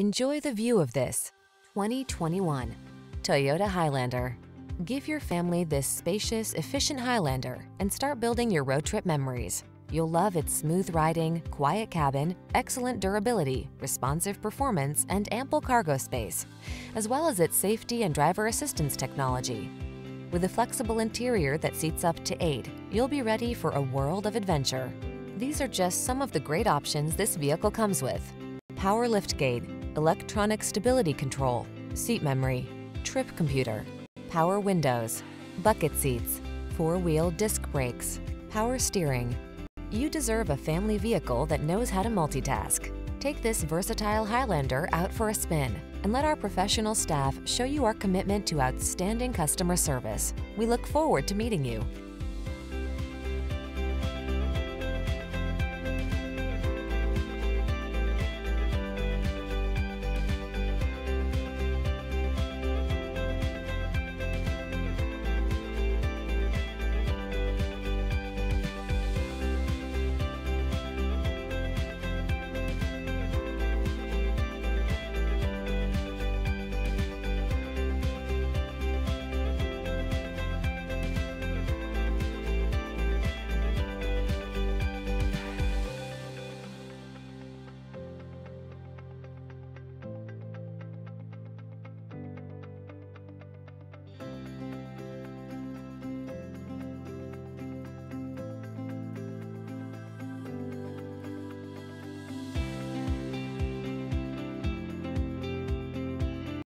Enjoy the view of this 2021 Toyota Highlander. Give your family this spacious, efficient Highlander and start building your road trip memories. You'll love its smooth riding, quiet cabin, excellent durability, responsive performance, and ample cargo space, as well as its safety and driver assistance technology. With a flexible interior that seats up to eight, you'll be ready for a world of adventure. These are just some of the great options this vehicle comes with. Power liftgate, electronic stability control, seat memory, trip computer, power windows, bucket seats, four-wheel disc brakes, power steering. You deserve a family vehicle that knows how to multitask. Take this versatile Highlander out for a spin and let our professional staff show you our commitment to outstanding customer service. We look forward to meeting you.